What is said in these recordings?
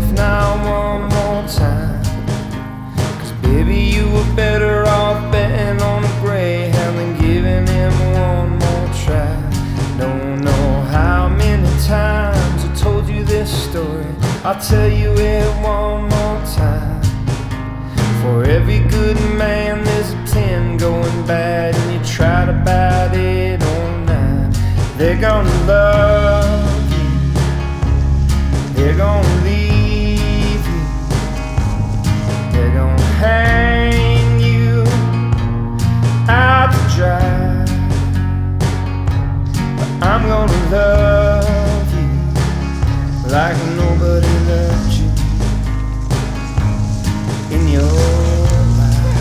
yourself now one more time. Cause baby, you were better off betting on a greyhound than giving him one more try. Don't know how many times I told you this story. I'll tell you it one more time. For every good man, there's a ten going bad, and you try to bite it on nine. They're gonna love you, they're gonna I'm gonna love you like nobody loved you in your life.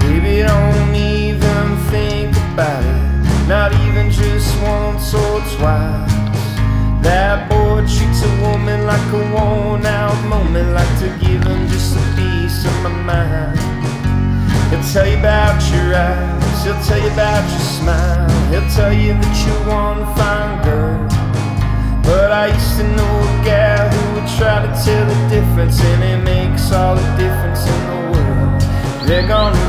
Baby, don't even think about it, not even just once or twice. That boy treats a woman like a worn out moment, like to give him just a piece of my mind. He'll tell you about your eyes, he'll tell you about your smile, he'll tell you that you're one fine girl. But I used to know a gal who would try to tell the difference, and it makes all the difference in the world. They're gonna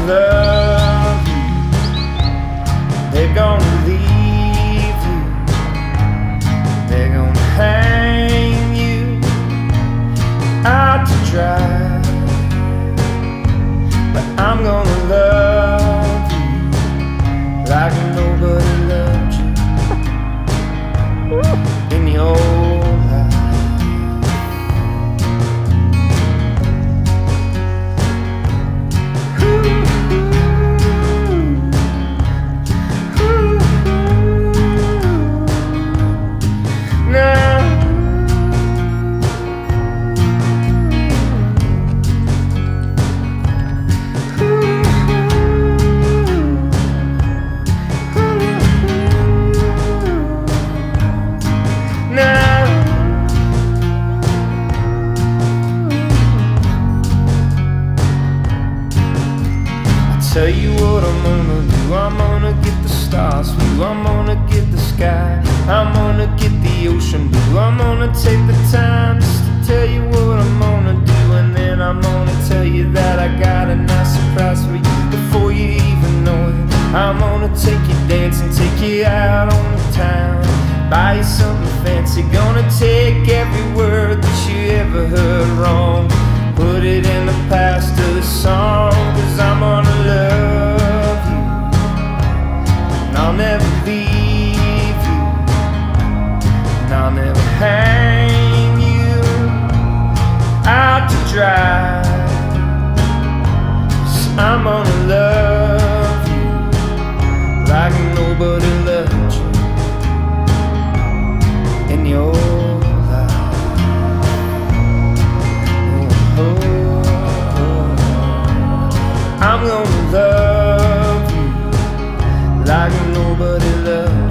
I'm gonna love tell you what I'm gonna do. I'm gonna get the stars blue. I'm gonna get the sky. I'm gonna get the ocean blue. I'm gonna take the time just to tell you what I'm gonna do. And then I'm gonna tell you that I got a nice surprise for you. Before you even know it I'm gonna take you dancing, take you out on the town. Buy you something fancy. Gonna take every word that you ever heard wrong like nobody loves.